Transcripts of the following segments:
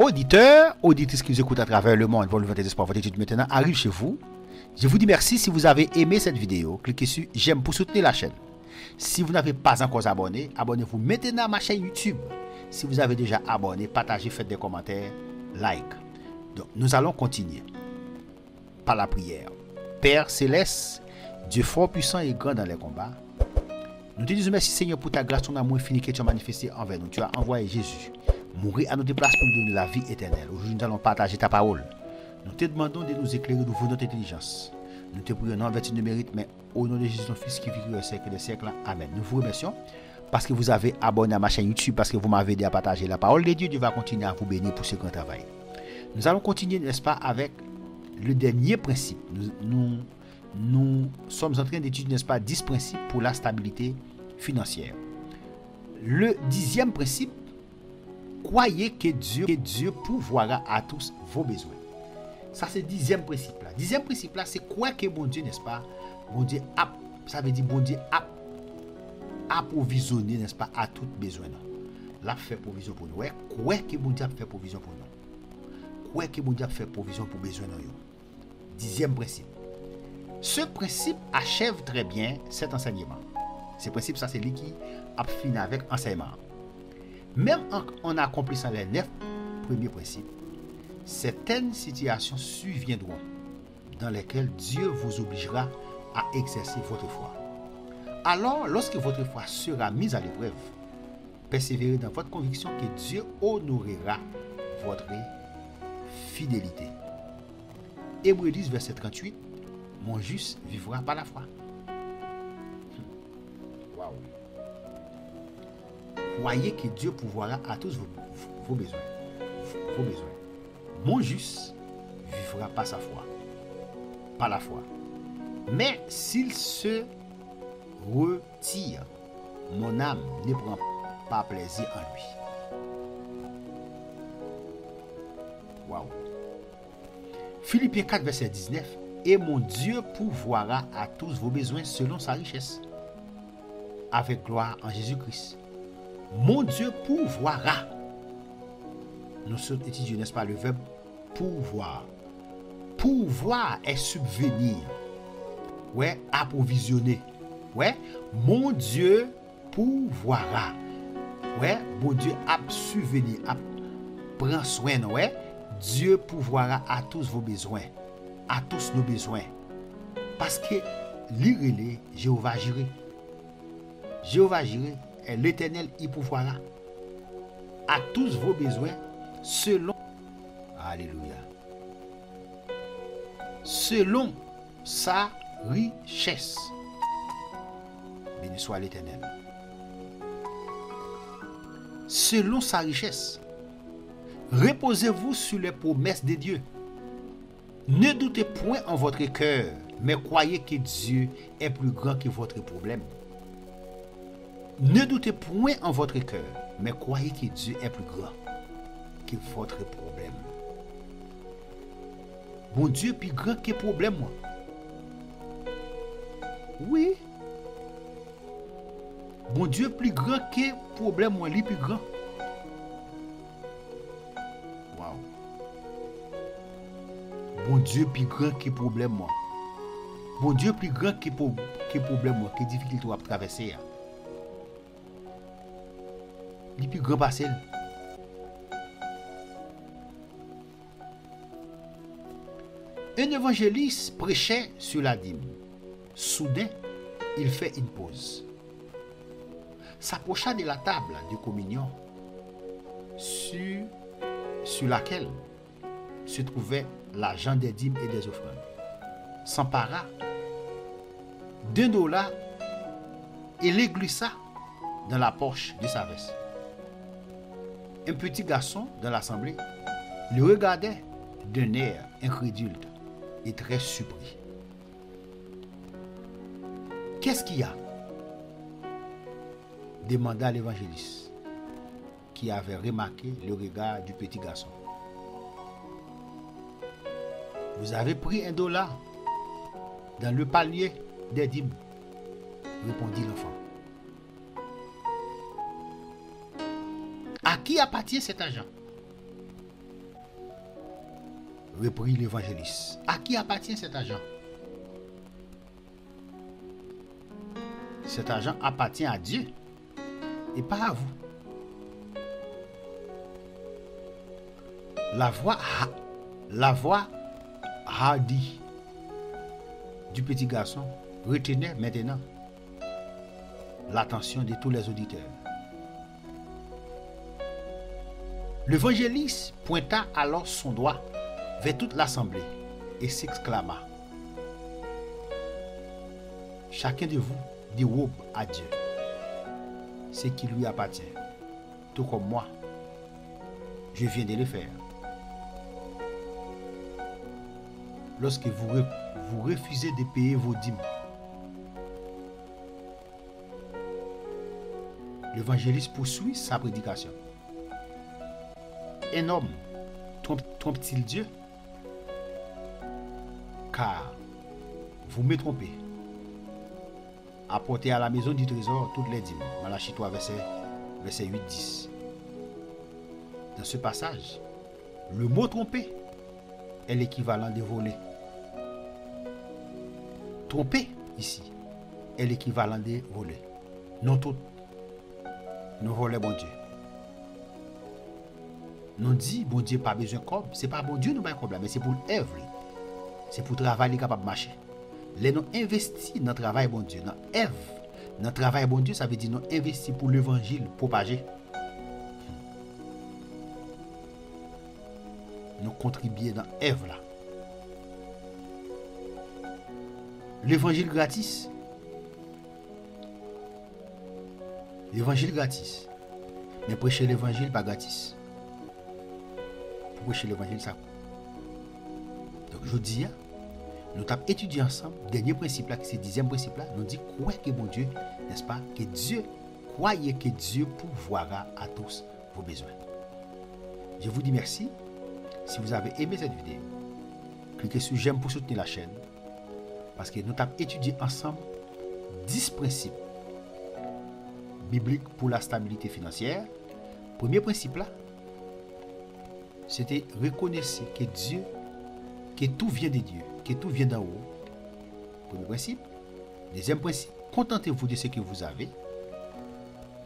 auditeurs, auditrices qui nous écoutent à travers le monde, votre des espoirs, votre étude maintenant arrive chez vous. Je vous dis merci si vous avez aimé cette vidéo. Cliquez sur j'aime pour soutenir la chaîne. Si vous n'avez pas encore abonné, abonnez-vous maintenant à ma chaîne YouTube. Si vous avez déjà abonné, partagez, faites des commentaires, like. Donc, nous allons continuer par la prière. Père céleste, Dieu fort puissant et grand dans les combats, nous te disons merci Seigneur pour ta grâce, ton amour infini que tu as manifesté envers nous. Tu as envoyé Jésus mourir à notre place pour nous donner la vie éternelle. Aujourd'hui, nous allons partager ta parole. Nous te demandons de nous éclairer, de notre intelligence. Nous te prions non vertu de mérite, mais au nom de Jésus, ton Fils qui vit au siècle des siècles. Amen. Nous vous remercions parce que vous avez abonné à ma chaîne YouTube, parce que vous m'avez aidé à partager la parole de Dieu. Dieu va continuer à vous bénir pour ce grand travail. Nous allons continuer, n'est-ce pas, avec le dernier principe. Nous, nous, sommes en train d'étudier, n'est-ce pas, 10 principes pour la stabilité financière. Le dixième principe, Croyez que Dieu, que Dieu pourvoira à tous vos besoins. Ça, c'est le dixième principe là. Dixième principe là, c'est quoi que bon Dieu, n'est-ce pas? Bon Dieu, a, ça veut dire bon Dieu, a, approvisionner, n'est-ce pas, à tout besoin. Là, fait provision pour nous. Ouais, quoi que bon Dieu fait provision pour nous. Quoi que bon Dieu fait provision pour besoin nous. Dixième principe. Ce principe achève très bien cet enseignement. Ce principe, ça, c'est lui qui a fini avec enseignement. Même en accomplissant les neuf premiers principes, certaines situations surviendront dans lesquelles Dieu vous obligera à exercer votre foi. Alors, lorsque votre foi sera mise à l'épreuve, persévérez dans votre conviction que Dieu honorera votre fidélité. Hébreu 10, verset 38, Mon juste vivra par la foi. Croyez que Dieu pourvoira à tous vos, besoins. Vos besoins. Mon juste vivra par sa foi. Par la foi. Mais s'il se retire, mon âme ne prend pas plaisir en lui. Waouh. Philippiens 4, verset 19. Et mon Dieu pourvoira à tous vos besoins selon sa richesse, avec gloire en Jésus-Christ. mon Dieu pourvoira. Nous sommes étudiés, n'est-ce pas, le verbe pouvoir. Pouvoir est subvenir. Ouais, approvisionner. Ouais, mon Dieu pourvoira. Ouais, mon Dieu a subvenir, a prend soin, ouais. Dieu pourvoira à tous vos besoins, à tous nos besoins. Parce que l'irélé, Jéhovah j'irai. Jéhovah j'irai. Est l'éternel, il pourvoira à tous vos besoins selon. Alléluia. Selon sa richesse. Béni soit l'éternel. Selon sa richesse. Reposez-vous sur les promesses de Dieu. Ne doutez point en votre cœur, mais croyez que Dieu est plus grand que votre problème. Ne doutez point en votre cœur, mais croyez que Dieu est plus grand que votre problème. Bon Dieu plus grand que problème. Moi. Oui. Bon Dieu plus grand que problème, moi, lui plus grand. Wow. Bon Dieu plus grand que problème. Moi. Bon Dieu plus grand que, problème, moi, que difficulté à traverser. Li parcelle. Un évangéliste prêchait sur la dîme. Soudain, il fait une pause. S'approcha de la table de communion sur, laquelle se trouvait l'argent des dîmes et des offrandes. S'empara d'un dollar et les glissa dans la poche de sa veste. Un petit garçon dans l'assemblée le regardait d'un air incrédule et très surpris. Qu'est-ce qu'il y a? demanda l'évangéliste qui avait remarqué le regard du petit garçon. Vous avez pris un dollar dans le palier des dîmes, répondit l'enfant. Qui appartient cet argent? Reprit l'évangéliste. À qui appartient cet argent? Cet argent appartient à Dieu et pas à vous. La voix, la voix hardie du petit garçon retenait maintenant l'attention de tous les auditeurs. L'évangéliste pointa alors son doigt vers toute l'assemblée et s'exclama Chacun de vous dérobe à Dieu ce qui lui appartient, tout comme moi, je viens de le faire. Lorsque vous refusez de payer vos dîmes, l'évangéliste poursuit sa prédication. Un homme trompe-t-il Dieu Car vous me trompez. Apportez à la maison du trésor toutes les dîmes. Malachie 3, verset, verset 8-10. Dans ce passage, le mot tromper est l'équivalent de voler. Tromper ici est l'équivalent de voler. Non tout. Nous volons bon Dieu. Nou di, bon Diyo pa bezon kob, se pa bon Diyo nou bay kob la, men se pou ev li. Se pou travay li kapab mache. Le nou investi nan travay bon Diyo, nan ev. Nan travay bon Diyo, sa ve di nou investi pou l'Evangil propaje. Nou kontribye nan ev la. L'Evangil gratis. L'Evangil gratis. Men preche l'Evangil pa gratis. Prêcher l'évangile. Donc je dis, nous avons étudié ensemble, dernier principe là, c'est dixième principe là, nous dit quoi que mon Dieu, n'est-ce pas, que Dieu, croyez que Dieu pourvoira à tous vos besoins. Je vous dis merci. Si vous avez aimé cette vidéo, cliquez sur j'aime pour soutenir la chaîne. Parce que nous avons étudié ensemble 10 principes bibliques pour la stabilité financière. Premier principe là, c'était reconnaître que Dieu, que tout vient de Dieu que tout vient d'en haut. Premier principe. Deuxième principe, contentez-vous de ce que vous avez.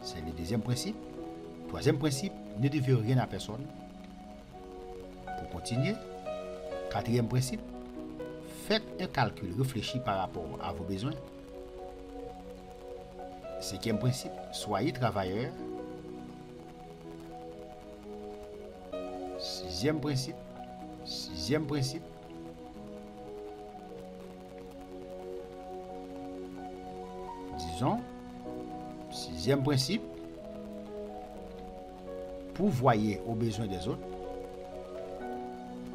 C'est le deuxième principe. Troisième principe, ne devez rien à personne. Pour continuer, quatrième principe, faites un calcul réfléchi par rapport à vos besoins. Cinquième principe, soyez travailleur. Sixième principe, sixième principe, sixième principe, pour voyer aux besoins des autres.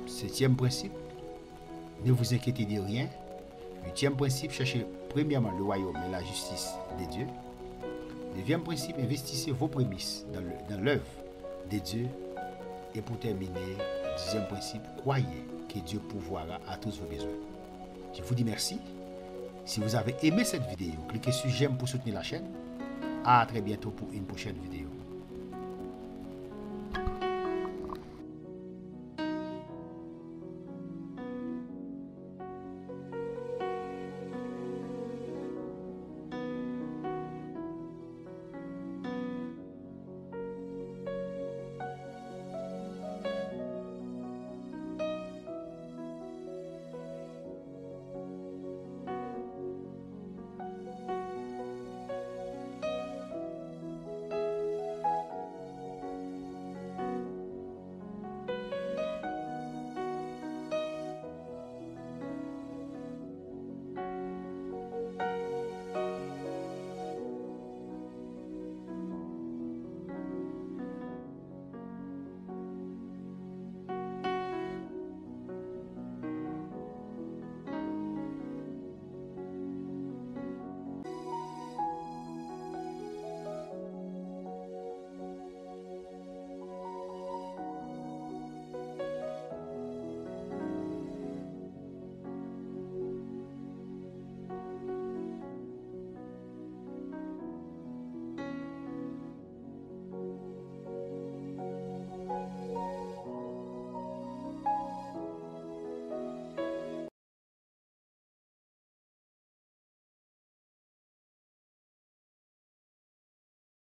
Septième principe, ne vous inquiétez de rien. Huitième principe, cherchez premièrement le royaume et la justice de Dieu. Neuvième principe, investissez vos prémices dans l'œuvre de Dieu. Et pour terminer, dixième principe, croyez que Dieu pourvoira à tous vos besoins. Je vous dis merci. Si vous avez aimé cette vidéo, cliquez sur j'aime pour soutenir la chaîne. À très bientôt pour une prochaine vidéo.